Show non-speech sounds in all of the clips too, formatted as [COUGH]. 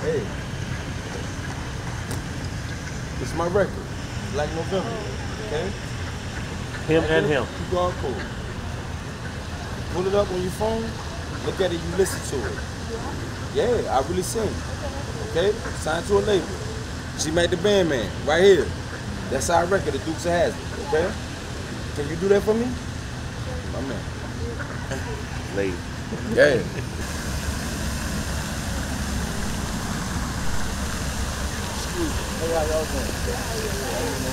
Hey. It's my record. Black November. Oh, okay? Him and him. QR code. Pull it up on your phone. Look at it. You listen to it. Yeah, I really sing. Okay? Signed to a label. She made the band man right here. That's our record, the Dukes of Hazzard. Okay? Can you do that for me? My man. Lady. Yeah. [LAUGHS] Hey, how y'all doing?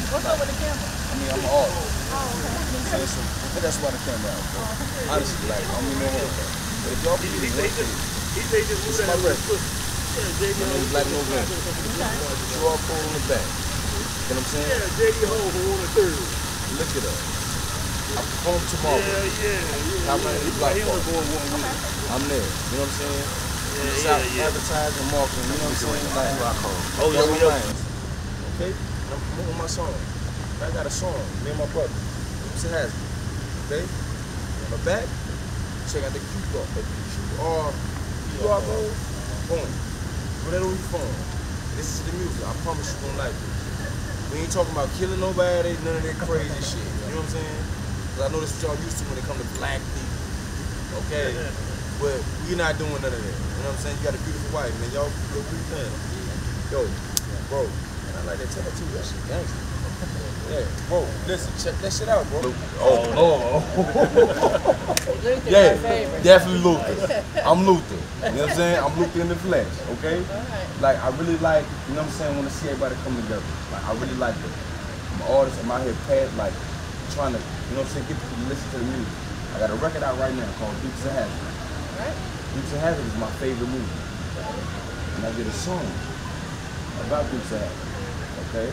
What's up with the camera? I mean, I'm. So, so, but that's why the camera out. bro. Honestly, like, I don't even know But if y'all believe in it's my record. My name is Black November. QR code on the back. You know what I'm saying? Yeah, JD Ho for one and third. Look it up. I perform tomorrow. Yeah, yeah, I'm running the Black He was going one with. I'm there. You know what I'm saying? Yeah, South yeah, yeah. advertising, marketing, you know what I'm saying? Like, Oh, yeah, we up. Okay? I'm promoting my song. I got a song, me and my brother. Oops, it has me. Okay? On the back, check out the QR, the QR, QR code, boom. Put that on your phone. This is the music. I promise you gonna like it. We ain't talking about killing nobody, none of that crazy shit. You know what I'm saying? Cause I know that's what y'all used to when it come to black people. Okay? But we not doing none of that. You know what I'm saying? You got a beautiful wife, man. Y'all go do your thing. Yo, bro. And I like that tattoo. That shit gangster. [LAUGHS] Yeah, bro. Listen, check that shit out, bro. Oh, oh. oh. Luther, yeah, definitely Luther. I'm Luther. You know what I'm saying? I'm Luther in the flesh, okay? Like, I really like, you know what I'm saying, I want to see everybody come together. Like, I really like it. I'm an artist. I'm out here past, like, trying to, you know what I'm saying, get people to listen to the music. I got a record out right now called Dukes of Hazzard. Right? Dukes of Hazzard is my favorite movie. And I did a song about Dukes of Hazzard. Okay?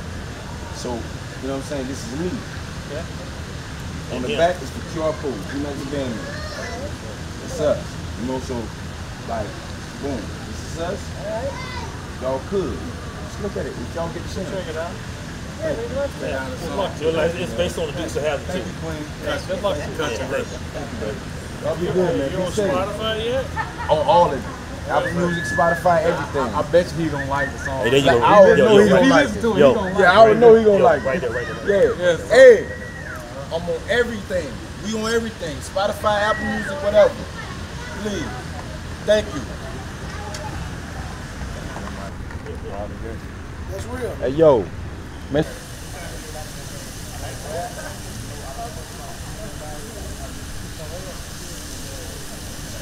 So, you know what I'm saying? This is me. Yeah. On the him. back is the QR code. You know the band name. It's us. You know, so like, boom, this is us. Y'all could. Just look at it. If y'all get the chance. Check it out. Yeah, we love that. You're like, it's based on the Dukes of Hazzard Thank too. you, Queen. Good luck. Country Y'all be good, man. You on. Spotify yet? On all of it. Apple Music, Spotify, everything. I bet you he don't like the song. Hey, there you go. Like, I already Yo, know yo, he right gonna like it, Yo. he gonna Yeah, I already know he gonna Yo, like right it. there, right there. Yeah. Hey, I'm on everything. We on everything. Spotify, Apple Music, whatever. Please. Thank you. That's real. Hey yo, man.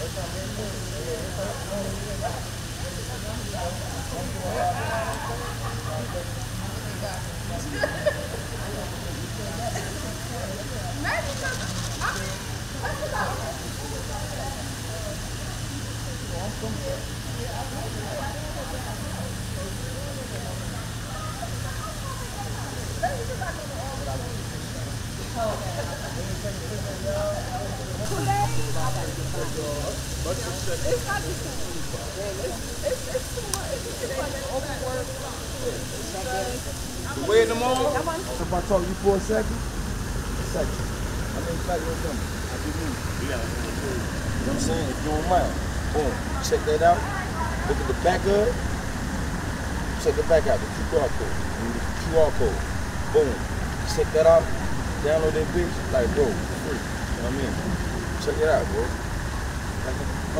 Oh, The way in the mall. If I talk to you for a second, a second. I mean, like your number. I give you. You know what I'm saying? If you don't mind, boom, check that out. Look at the back of it. Check the back out. The QR code. I the QR code. Boom. Check that out. Download that bitch. Like, bro, free. You know what I mean? Check it out, bro.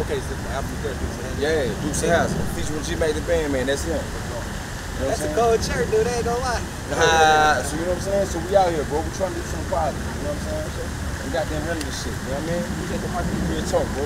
Okay, so after that, Yeah, Dukes of Hazzard. Featuring G Made the Band, man. That's him. You know that's a cold shirt, dude. I ain't gonna lie. Ah, so you know what I'm saying? So we out here, bro. We trying to do some positive. You know what I'm saying? We got them running this shit. You know what I mean? We get the mic real talk, bro.